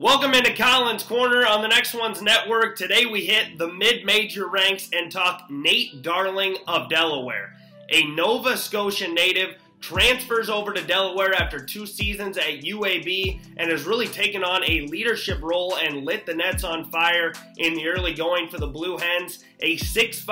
Welcome into Collins Corner on the Next One's Network. Today we hit the mid-major ranks and talk Nate Darling of Delaware. A Nova Scotia native transfers over to Delaware after two seasons at UAB and has really taken on a leadership role and lit the Nets on fire in the early going for the Blue Hens. A 6'5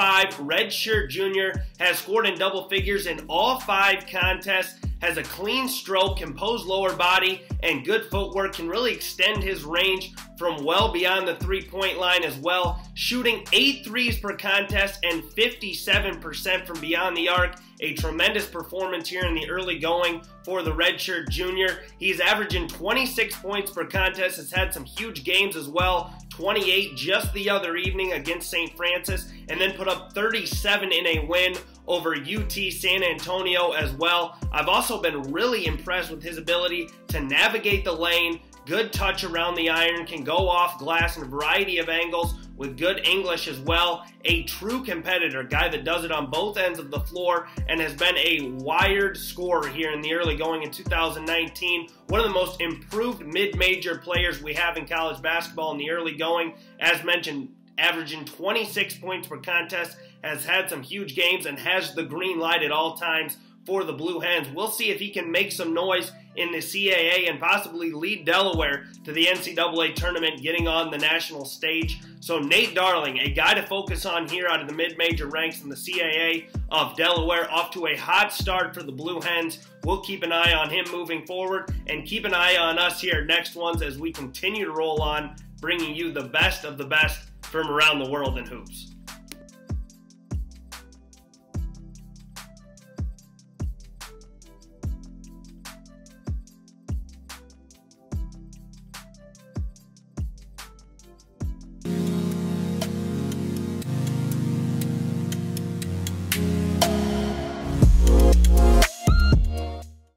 redshirt junior has scored in double figures in all five contests has a clean stroke, composed lower body, and good footwork, can really extend his range from well beyond the three point line as well, shooting eight threes per contest and 57% from beyond the arc. A tremendous performance here in the early going for the redshirt junior. He's averaging 26 points per contest, has had some huge games as well. 28 just the other evening against St. Francis, and then put up 37 in a win over UT San Antonio as well. I've also been really impressed with his ability to navigate the lane, good touch around the iron, can go off glass in a variety of angles with good English as well. A true competitor, guy that does it on both ends of the floor and has been a wired scorer here in the early going in 2019. One of the most improved mid-major players we have in college basketball in the early going. As mentioned, averaging 26 points per contest, has had some huge games, and has the green light at all times for the Blue Hens. We'll see if he can make some noise in the CAA and possibly lead Delaware to the NCAA tournament, getting on the national stage. So, Nate Darling, a guy to focus on here out of the mid major ranks in the CAA of Delaware, off to a hot start for the Blue Hens. We'll keep an eye on him moving forward and keep an eye on us here next ones as we continue to roll on, bringing you the best of the best from around the world in hoops.